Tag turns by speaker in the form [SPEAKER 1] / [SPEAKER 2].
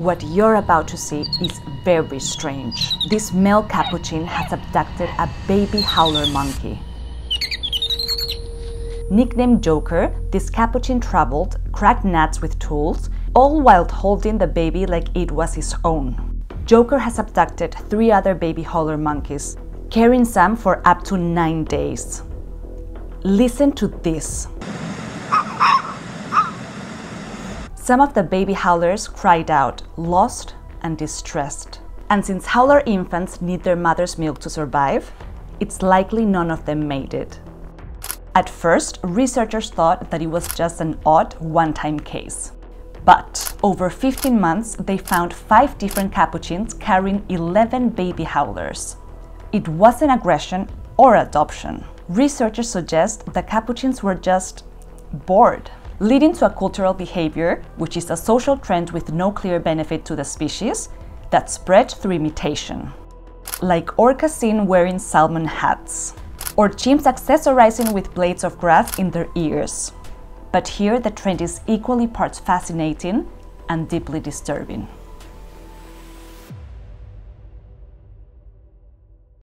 [SPEAKER 1] What you're about to see is very strange. This male capuchin has abducted a baby howler monkey. Nicknamed Joker, this capuchin traveled, cracked nuts with tools, all while holding the baby like it was his own. Joker has abducted three other baby howler monkeys, carrying some for up to nine days. Listen to this. Some of the baby howlers cried out, lost and distressed. And since howler infants need their mother's milk to survive, it's likely none of them made it. At first, researchers thought that it was just an odd one-time case. But over 15 months, they found five different capuchins carrying 11 baby howlers. It wasn't aggression or adoption. Researchers suggest the capuchins were just bored leading to a cultural behavior, which is a social trend with no clear benefit to the species, that spread through imitation. Like orcas seen wearing salmon hats, or chimps accessorizing with blades of grass in their ears. But here the trend is equally parts fascinating and deeply disturbing.